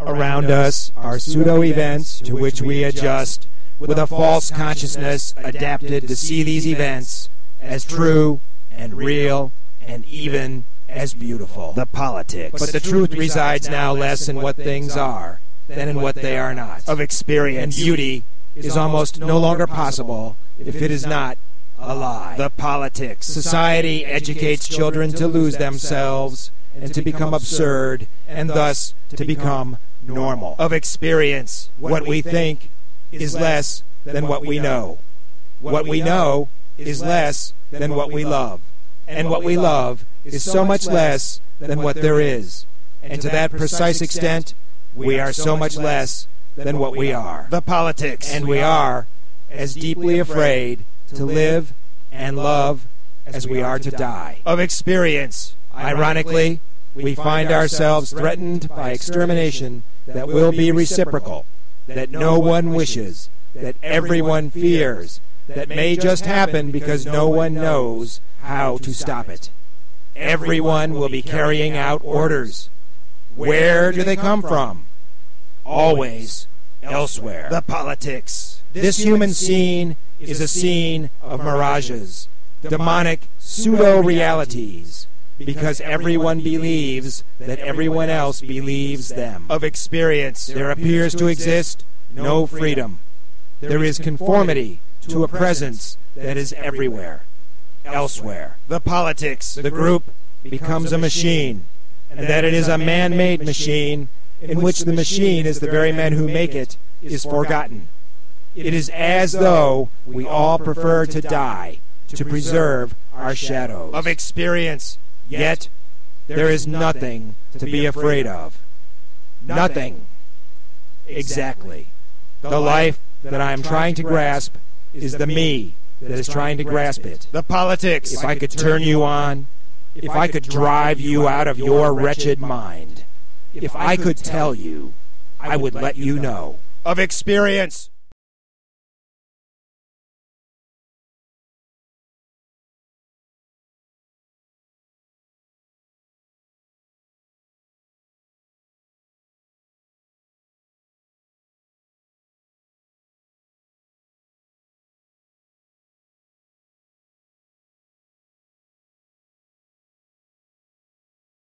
Around us are pseudo events to which we adjust with a false consciousness adapted to see these events as true and real and even as beautiful. The politics. But the truth resides now less in what things are than in what they are not. of experience. And beauty is almost no longer possible if it is not a lie. The politics. Society educates children to lose themselves and to become absurd and thus to become normal. Of experience. What we think is less than what we know. What we know is less than what we love. And what we love is so much less than what there is. And to that precise extent, we are so much less than what we are. The politics. And we are as deeply afraid to live and love as we are to die. of experience. Ironically, we find ourselves threatened by extermination that will be reciprocal, that no one wishes, that everyone fears, that may just happen because no one knows how to stop it. Everyone will be carrying out orders. Where do they come from? Always elsewhere. The politics. This human scene is a scene of mirages, demonic pseudo realities, because everyone believes that everyone else believes them. Of experience. There appears to exist no freedom. There is conformity to a presence that is everywhere, elsewhere. The politics. The group becomes a machine, and that it is a man made machine in which the machine is the very men who make it is forgotten. It is as though we all prefer to die to preserve our shadows. Of experience. Yet there is nothing to be afraid of. Nothing. Exactly. The life that I am trying to grasp is the me that is trying to grasp it. The politics. If I could turn you on, if I could drive you out of your wretched mind, if I could tell you, I would let you know. Of experience.